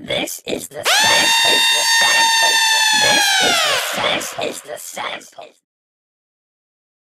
This is the science This is the sample. This is the science. This is the sample.